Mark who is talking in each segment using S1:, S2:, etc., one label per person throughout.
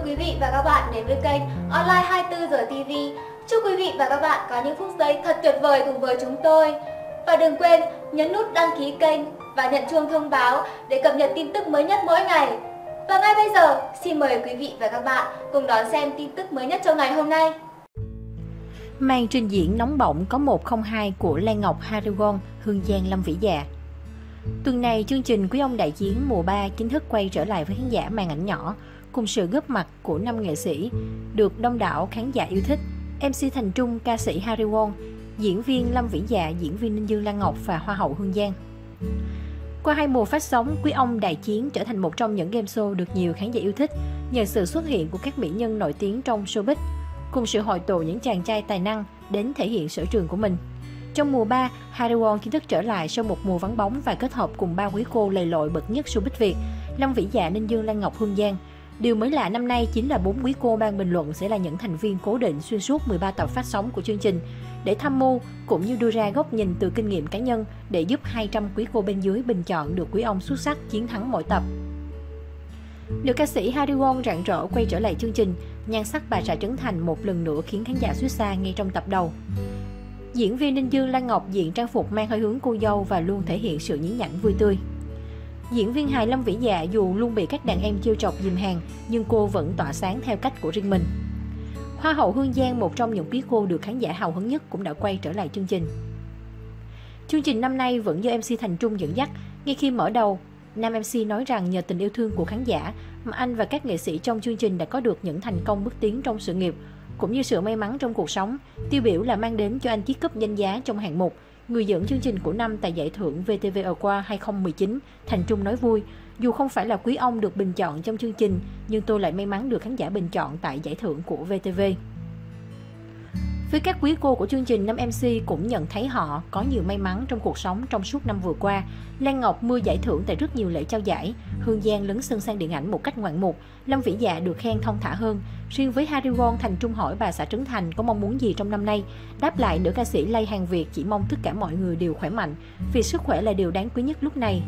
S1: mừng quý vị và các bạn đến với kênh Online 24 giờ TV. Chúc quý vị và các bạn có những phút giây thật tuyệt vời cùng với chúng tôi. Và đừng quên nhấn nút đăng ký kênh và nhận chuông thông báo để cập nhật tin tức mới nhất mỗi ngày. Và ngay bây giờ, xin mời quý vị và các bạn cùng đón xem tin tức mới nhất trong ngày hôm nay.
S2: Màn trình diễn nóng bỏng có 102 của Lan Ngọc Harigon, Hương Giang Lâm Vĩ Dạ. Tuần này, chương trình Quý ông Đại Chiến mùa 3 chính thức quay trở lại với khán giả màn ảnh nhỏ, cùng sự góp mặt của năm nghệ sĩ được đông đảo khán giả yêu thích. MC Thành Trung, ca sĩ Harry Won, diễn viên Lâm Vĩ Dạ, diễn viên Ninh Dương Lan Ngọc và Hoa hậu Hương Giang. Qua hai mùa phát sóng, Quý ông Đại Chiến trở thành một trong những game show được nhiều khán giả yêu thích nhờ sự xuất hiện của các mỹ nhân nổi tiếng trong showbiz, cùng sự hội tụ những chàng trai tài năng đến thể hiện sở trường của mình. Trong mùa 3, Harry Won chính thức trở lại sau một mùa vắng bóng và kết hợp cùng ba quý cô lầy lội bậc nhất showbiz Việt, Lâm Vĩ Dạ, Ninh Dương, Lan Ngọc, Hương Giang. Điều mới lạ năm nay chính là bốn quý cô ban bình luận sẽ là những thành viên cố định xuyên suốt 13 tập phát sóng của chương trình để tham mưu cũng như đưa ra góc nhìn từ kinh nghiệm cá nhân để giúp 200 quý cô bên dưới bình chọn được quý ông xuất sắc chiến thắng mỗi tập. Nữ ca sĩ Harry Won rạng rỡ quay trở lại chương trình, nhan sắc bà xã Trấn Thành một lần nữa khiến khán giả suýt xa ngay trong tập đầu. Diễn viên Ninh Dương Lan Ngọc diện trang phục mang hơi hướng cô dâu và luôn thể hiện sự nhí nhảnh vui tươi. Diễn viên hài Lâm Vĩ Dạ dù luôn bị các đàn em chiêu chọc dìm hàng, nhưng cô vẫn tỏa sáng theo cách của riêng mình. Hoa hậu Hương Giang, một trong những quý cô được khán giả hào hứng nhất cũng đã quay trở lại chương trình. Chương trình năm nay vẫn do MC Thành Trung dẫn dắt. Ngay khi mở đầu, nam MC nói rằng nhờ tình yêu thương của khán giả mà anh và các nghệ sĩ trong chương trình đã có được những thành công bước tiến trong sự nghiệp, cũng như sự may mắn trong cuộc sống. Tiêu biểu là mang đến cho anh chiếc cúp danh giá trong hạng mục Người dẫn chương trình của năm tại giải thưởng VTV Award 2019, Thành Trung nói vui, dù không phải là quý ông được bình chọn trong chương trình, nhưng tôi lại may mắn được khán giả bình chọn tại giải thưởng của VTV. Với các quý cô của chương trình, năm MC cũng nhận thấy họ có nhiều may mắn trong cuộc sống trong suốt năm vừa qua. Lan Ngọc mưa giải thưởng tại rất nhiều lễ trao giải, Hương Giang lấn sân sang điện ảnh một cách ngoạn mục, Lâm Vĩ Dạ được khen thông thả hơn. Riêng với Harry Won, Thành Trung hỏi bà xã Trấn Thành có mong muốn gì trong năm nay. Đáp lại, nữ ca sĩ lay hàng Việt chỉ mong tất cả mọi người đều khỏe mạnh, vì sức khỏe là điều đáng quý nhất lúc này.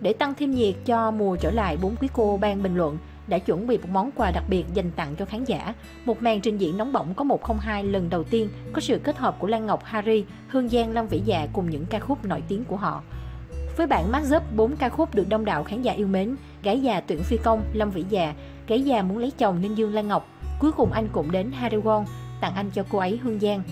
S2: Để tăng thêm nhiệt cho mùa trở lại, bốn quý cô ban bình luận đã chuẩn bị một món quà đặc biệt dành tặng cho khán giả. Một màn trình diễn nóng bỏng có 102 lần đầu tiên có sự kết hợp của Lan Ngọc, Harry, Hương Giang, Lâm Vĩ Dạ cùng những ca khúc nổi tiếng của họ. Với bản mát Up, 4 ca khúc được đông đảo khán giả yêu mến, Gái già tuyển phi công, Lâm Vĩ Dạ, Gái già muốn lấy chồng Ninh Dương Lan Ngọc. Cuối cùng anh cũng đến Harry Won, tặng anh cho cô ấy Hương Giang.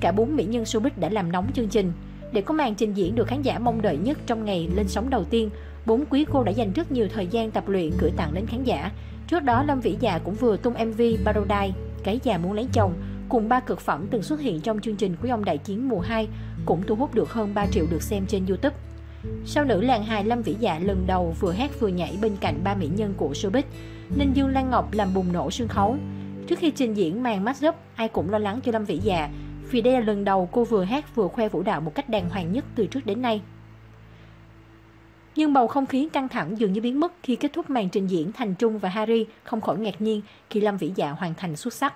S2: Cả bốn mỹ nhân showbiz đã làm nóng chương trình. Để có màn trình diễn được khán giả mong đợi nhất trong ngày lên sóng đầu tiên, bốn quý cô đã dành rất nhiều thời gian tập luyện gửi tặng đến khán giả. Trước đó, Lâm Vĩ Dạ cũng vừa tung MV Paradise, Cái già muốn lấy chồng, cùng ba cực phẩm từng xuất hiện trong chương trình Quý ông Đại Chiến mùa 2, cũng thu hút được hơn 3 triệu lượt xem trên YouTube. Sau nữ làng hài Lâm Vĩ Dạ lần đầu vừa hát vừa nhảy bên cạnh ba mỹ nhân của showbiz, Ninh Dương Lan Ngọc làm bùng nổ sân khấu. Trước khi trình diễn màn match up, ai cũng lo lắng cho Lâm Vĩ Dạ, vì đây là lần đầu cô vừa hát vừa khoe vũ đạo một cách đàng hoàng nhất từ trước đến nay. Nhưng bầu không khí căng thẳng dường như biến mất khi kết thúc màn trình diễn Thành Trung và Harry không khỏi ngạc nhiên khi Lâm Vĩ Dạ hoàn thành xuất sắc.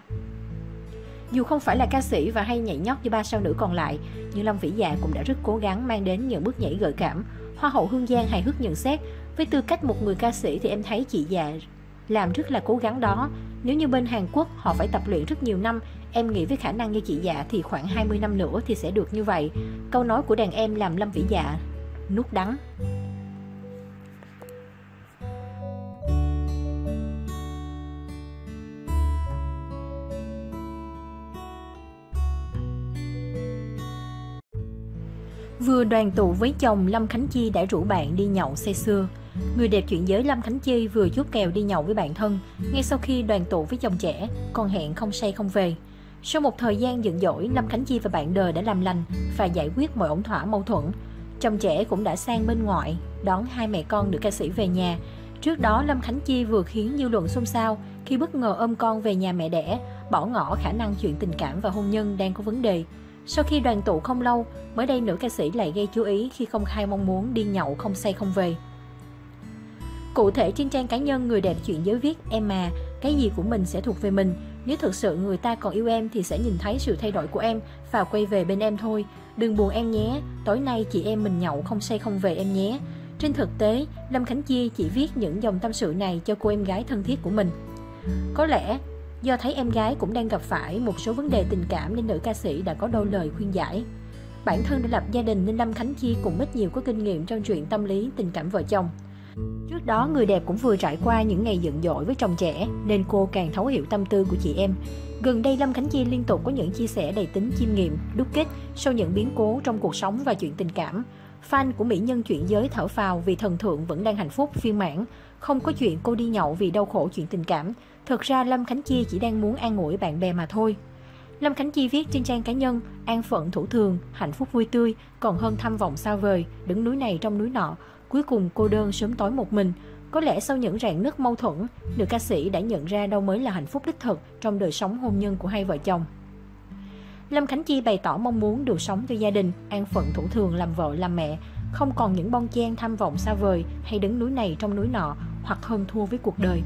S2: Dù không phải là ca sĩ và hay nhảy nhót như ba sao nữ còn lại, nhưng Lâm Vĩ Dạ cũng đã rất cố gắng mang đến những bước nhảy gợi cảm. Hoa hậu Hương Giang hài hước nhận xét, với tư cách một người ca sĩ thì em thấy chị già làm rất là cố gắng đó. Nếu như bên Hàn Quốc họ phải tập luyện rất nhiều năm, em nghĩ với khả năng như chị dạ thì khoảng 20 năm nữa thì sẽ được như vậy. Câu nói của đàn em làm Lâm Vĩ Dạ nuốt đắng. Vừa đoàn tụ với chồng, Lâm Khánh Chi đã rủ bạn đi nhậu say xưa. Người đẹp chuyện giới Lâm Khánh Chi vừa chốt kèo đi nhậu với bạn thân, ngay sau khi đoàn tụ với chồng trẻ, còn hẹn không say không về. Sau một thời gian giận dỗi, Lâm Khánh Chi và bạn đời đã làm lành và giải quyết mọi ổn thỏa mâu thuẫn. Chồng trẻ cũng đã sang bên ngoại, đón hai mẹ con nữ ca sĩ về nhà. Trước đó, Lâm Khánh Chi vừa khiến dư luận xôn xao khi bất ngờ ôm con về nhà mẹ đẻ, bỏ ngỏ khả năng chuyện tình cảm và hôn nhân đang có vấn đề. Sau khi đoàn tụ không lâu, mới đây nữ ca sĩ lại gây chú ý khi công khai mong muốn đi nhậu không say không về. Cụ thể trên trang cá nhân người đẹp chuyện giới viết Em mà, cái gì của mình sẽ thuộc về mình Nếu thực sự người ta còn yêu em thì sẽ nhìn thấy sự thay đổi của em Và quay về bên em thôi Đừng buồn em nhé Tối nay chị em mình nhậu không say không về em nhé Trên thực tế, Lâm Khánh Chi chỉ viết những dòng tâm sự này cho cô em gái thân thiết của mình. Có lẽ do thấy em gái cũng đang gặp phải một số vấn đề tình cảm nên nữ ca sĩ đã có đôi lời khuyên giải. Bản thân đã lập gia đình nên Lâm Khánh Chi cũng ít nhiều có kinh nghiệm trong chuyện tâm lý tình cảm vợ chồng. Trước đó, người đẹp cũng vừa trải qua những ngày giận dỗi với chồng trẻ, nên cô càng thấu hiểu tâm tư của chị em. Gần đây, Lâm Khánh Chi liên tục có những chia sẻ đầy tính chiêm nghiệm, đúc kết sau những biến cố trong cuộc sống và chuyện tình cảm. Fan của mỹ nhân chuyển giới thở phào vì thần thượng vẫn đang hạnh phúc viên mãn. Không có chuyện cô đi nhậu vì đau khổ chuyện tình cảm. Thực ra Lâm Khánh Chi chỉ đang muốn an ủi bạn bè mà thôi. Lâm Khánh Chi viết trên trang cá nhân, an phận thủ thường, hạnh phúc vui tươi, còn hơn tham vọng sao vời, đứng núi này trong núi nọ, cuối cùng cô đơn sớm tối một mình. Có lẽ sau những rạn nứt mâu thuẫn, nữ ca sĩ đã nhận ra đâu mới là hạnh phúc đích thực trong đời sống hôn nhân của hai vợ chồng. Lâm Khánh Chi bày tỏ mong muốn được sống cho gia đình, an phận thủ thường làm vợ làm mẹ, không còn những bon chen tham vọng xa vời hay đứng núi này trong núi nọ hoặc hơn thua với cuộc đời.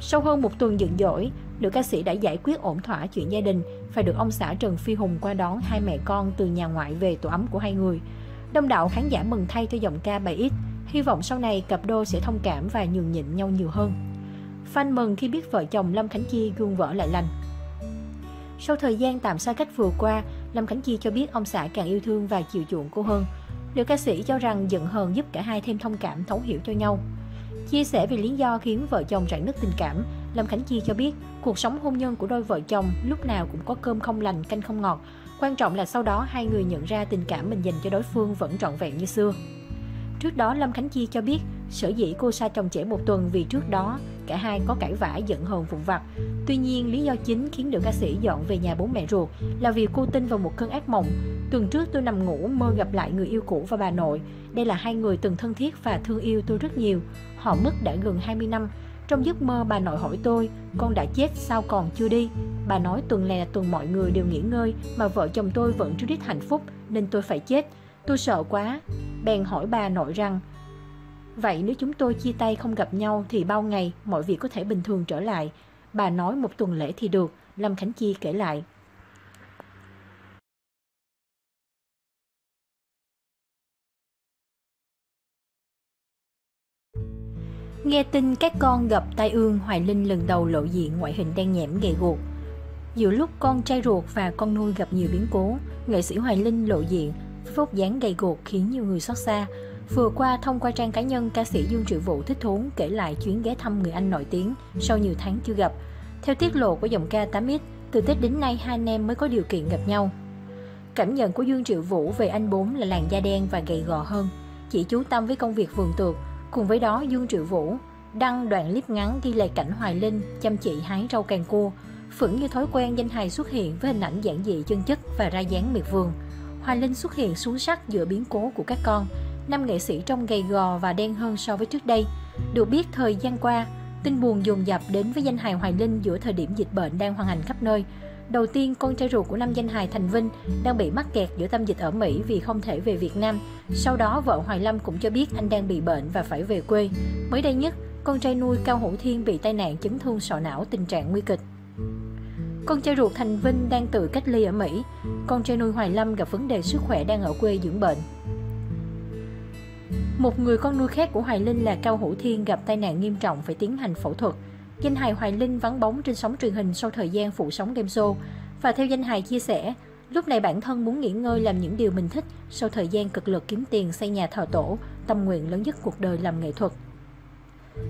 S2: Sau hơn một tuần giận dỗi, nữ ca sĩ đã giải quyết ổn thỏa chuyện gia đình, phải được ông xã Trần Phi Hùng qua đón hai mẹ con từ nhà ngoại về tổ ấm của hai người. Đông đảo khán giả mừng thay cho giọng ca bài ít hy vọng sau này cặp đôi sẽ thông cảm và nhường nhịn nhau nhiều hơn. Fan mừng khi biết vợ chồng Lâm Khánh Chi gương vỡ lại lành. Sau thời gian tạm xa cách vừa qua, Lâm Khánh Chi cho biết ông xã càng yêu thương và chiều chuộng cô hơn. Nữ ca sĩ cho rằng giận hờn giúp cả hai thêm thông cảm thấu hiểu cho nhau. Chia sẻ về lý do khiến vợ chồng rạn nứt tình cảm, Lâm Khánh Chi cho biết cuộc sống hôn nhân của đôi vợ chồng lúc nào cũng có cơm không lành, canh không ngọt. Quan trọng là sau đó hai người nhận ra tình cảm mình dành cho đối phương vẫn trọn vẹn như xưa. Trước đó Lâm Khánh Chi cho biết sở dĩ cô xa chồng trẻ một tuần vì trước đó cả hai có cãi vã giận hờn vụn vặt. Tuy nhiên lý do chính khiến nữ ca sĩ dọn về nhà bố mẹ ruột là vì cô tin vào một cơn ác mộng. Tuần trước tôi nằm ngủ mơ gặp lại người yêu cũ và bà nội. Đây là hai người từng thân thiết và thương yêu tôi rất nhiều. Họ mất đã gần 20 năm. Trong giấc mơ bà nội hỏi tôi, con đã chết sao còn chưa đi? Bà nói tuần này là tuần mọi người đều nghỉ ngơi mà vợ chồng tôi vẫn chưa đít hạnh phúc nên tôi phải chết. Tôi sợ quá. Bèn hỏi bà nội rằng, Vậy nếu chúng tôi chia tay không gặp nhau thì bao ngày mọi việc có thể bình thường trở lại. Bà nói một tuần lễ thì được, Lâm Khánh Chi kể lại. Nghe tin các con gặp tai ương Hoài Linh lần đầu lộ diện ngoại hình đen nhẽm gầy guộc. Giữa lúc con trai ruột và con nuôi gặp nhiều biến cố, nghệ sĩ Hoài Linh lộ diện với vóc dáng gầy guộc khiến nhiều người xót xa. Vừa qua, thông qua trang cá nhân, ca sĩ Dương Triệu Vũ thích thú kể lại chuyến ghé thăm người anh nổi tiếng sau nhiều tháng chưa gặp. Theo tiết lộ của dòng ca 8X, từ Tết đến nay hai anh em mới có điều kiện gặp nhau. Cảm nhận của Dương Triệu Vũ về anh bốn là làn da đen và gầy gò hơn, chỉ chú tâm với công việc vườn tược. Cùng với đó, Dương Triệu Vũ đăng đoạn clip ngắn ghi lại cảnh Hoài Linh chăm chỉ hái rau càng cua. phững như thói quen danh hài xuất hiện với hình ảnh giản dị chân chất và ra dáng miệt vườn. Hoài Linh xuất hiện xuống sắc giữa biến cố của các con, năm nghệ sĩ trông gầy gò và đen hơn so với trước đây. Được biết thời gian qua, tin buồn dồn dập đến với danh hài Hoài Linh giữa thời điểm dịch bệnh đang hoành hành khắp nơi. Đầu tiên, con trai ruột của năm danh hài Thành Vinh đang bị mắc kẹt giữa tâm dịch ở Mỹ vì không thể về Việt Nam. Sau đó, vợ Hoài Lâm cũng cho biết anh đang bị bệnh và phải về quê. Mới đây nhất, con trai nuôi Cao Hữu Thiên bị tai nạn chấn thương sọ não tình trạng nguy kịch. Con trai ruột Thành Vinh đang tự cách ly ở Mỹ. Con trai nuôi Hoài Lâm gặp vấn đề sức khỏe đang ở quê dưỡng bệnh. Một người con nuôi khác của Hoài Linh là Cao Hữu Thiên gặp tai nạn nghiêm trọng phải tiến hành phẫu thuật. Danh hài Hoài Linh vắng bóng trên sóng truyền hình sau thời gian phụ sóng game show. Và theo danh hài chia sẻ, lúc này bản thân muốn nghỉ ngơi làm những điều mình thích sau thời gian cực lực kiếm tiền xây nhà thờ tổ, tâm nguyện lớn nhất cuộc đời làm nghệ thuật.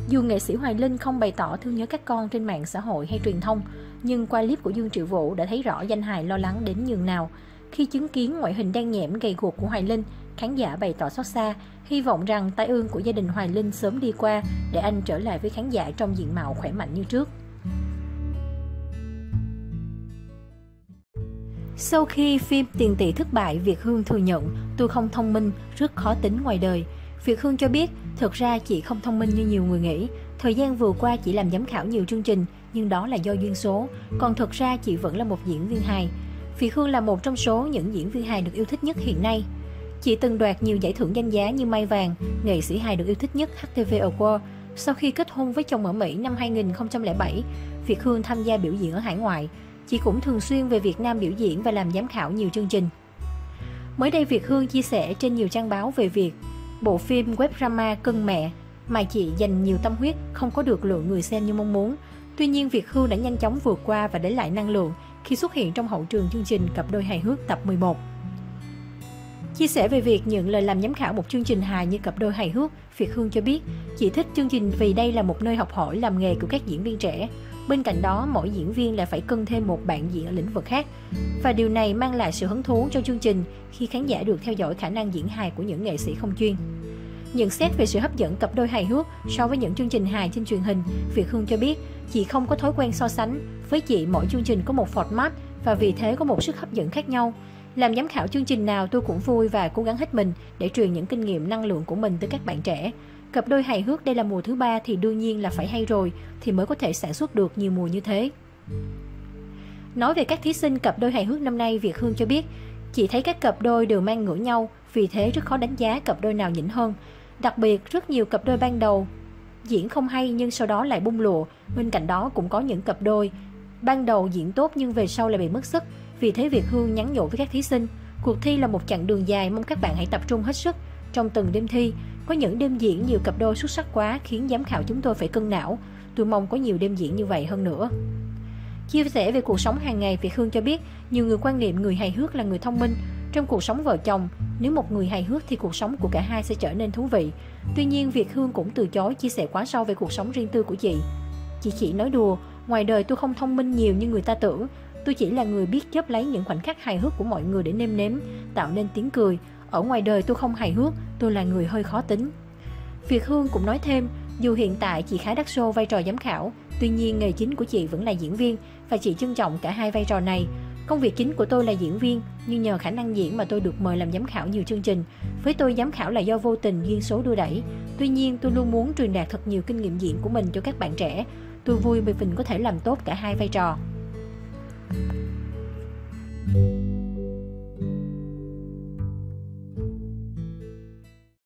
S2: Dù nghệ sĩ Hoài Linh không bày tỏ thương nhớ các con trên mạng xã hội hay truyền thông, nhưng qua clip của Dương Triệu Vũ đã thấy rõ danh hài lo lắng đến nhường nào. Khi chứng kiến ngoại hình đen nhẽm gầy guộc của Hoài Linh, khán giả bày tỏ xót xa, hy vọng rằng tai ương của gia đình Hoài Linh sớm đi qua để anh trở lại với khán giả trong diện mạo khỏe mạnh như trước. Sau khi phim Tiền tỷ thất bại, Việt Hương thừa nhận tôi không thông minh, rất khó tính ngoài đời. Việt Hương cho biết, thực ra chị không thông minh như nhiều người nghĩ. Thời gian vừa qua chị làm giám khảo nhiều chương trình, nhưng đó là do duyên số. Còn thực ra chị vẫn là một diễn viên hài. Việt Hương là một trong số những diễn viên hài được yêu thích nhất hiện nay. Chị từng đoạt nhiều giải thưởng danh giá như Mai Vàng, nghệ sĩ hài được yêu thích nhất HTV Award. Sau khi kết hôn với chồng ở Mỹ năm 2007, Việt Hương tham gia biểu diễn ở hải ngoại. Chị cũng thường xuyên về Việt Nam biểu diễn và làm giám khảo nhiều chương trình. Mới đây Việt Hương chia sẻ trên nhiều trang báo về việc bộ phim web drama cưng Mẹ mà chị dành nhiều tâm huyết không có được lượng người xem như mong muốn. Tuy nhiên, Việt Hương đã nhanh chóng vượt qua và để lại năng lượng khi xuất hiện trong hậu trường chương trình Cặp đôi hài hước tập 11. Chia sẻ về việc nhận lời làm giám khảo một chương trình hài như cặp đôi hài hước, Việt Hương cho biết chị thích chương trình vì đây là một nơi học hỏi làm nghề của các diễn viên trẻ. Bên cạnh đó, mỗi diễn viên lại phải cân thêm một bạn diễn ở lĩnh vực khác. Và điều này mang lại sự hứng thú cho chương trình khi khán giả được theo dõi khả năng diễn hài của những nghệ sĩ không chuyên. Nhận xét về sự hấp dẫn cặp đôi hài hước so với những chương trình hài trên truyền hình, Việt Hương cho biết chị không có thói quen so sánh. Với chị, mỗi chương trình có một format và vì thế có một sức hấp dẫn khác nhau. Làm giám khảo chương trình nào tôi cũng vui và cố gắng hết mình để truyền những kinh nghiệm năng lượng của mình tới các bạn trẻ. Cặp đôi hài hước đây là mùa thứ ba thì đương nhiên là phải hay rồi thì mới có thể sản xuất được nhiều mùa như thế. Nói về các thí sinh cặp đôi hài hước năm nay, Việt Hương cho biết chị thấy các cặp đôi đều mang ngửa nhau, vì thế rất khó đánh giá cặp đôi nào nhỉnh hơn. Đặc biệt, rất nhiều cặp đôi ban đầu diễn không hay nhưng sau đó lại bung lụa. Bên cạnh đó cũng có những cặp đôi ban đầu diễn tốt nhưng về sau lại bị mất sức. Vì thế Việt Hương nhắn nhủ với các thí sinh, cuộc thi là một chặng đường dài mong các bạn hãy tập trung hết sức. Trong từng đêm thi, có những đêm diễn nhiều cặp đôi xuất sắc quá khiến giám khảo chúng tôi phải cân não. Tôi mong có nhiều đêm diễn như vậy hơn nữa. Chia sẻ về cuộc sống hàng ngày, Việt Hương cho biết nhiều người quan niệm người hài hước là người thông minh. Trong cuộc sống vợ chồng, nếu một người hài hước thì cuộc sống của cả hai sẽ trở nên thú vị. Tuy nhiên, Việt Hương cũng từ chối chia sẻ quá sâu về cuộc sống riêng tư của chị. Chị chỉ nói đùa, ngoài đời tôi không thông minh nhiều như người ta tưởng, tôi chỉ là người biết chấp lấy những khoảnh khắc hài hước của mọi người để nêm nếm, tạo nên tiếng cười. Ở ngoài đời tôi không hài hước, tôi là người hơi khó tính. Việt Hương cũng nói thêm, dù hiện tại chị khá đắt show vai trò giám khảo, tuy nhiên nghề chính của chị vẫn là diễn viên và chị trân trọng cả hai vai trò này. Công việc chính của tôi là diễn viên, nhưng nhờ khả năng diễn mà tôi được mời làm giám khảo nhiều chương trình. Với tôi giám khảo là do vô tình duyên số đưa đẩy. Tuy nhiên, tôi luôn muốn truyền đạt thật nhiều kinh nghiệm diễn của mình cho các bạn trẻ. Tôi vui vì mình có thể làm tốt cả hai vai trò. Thank you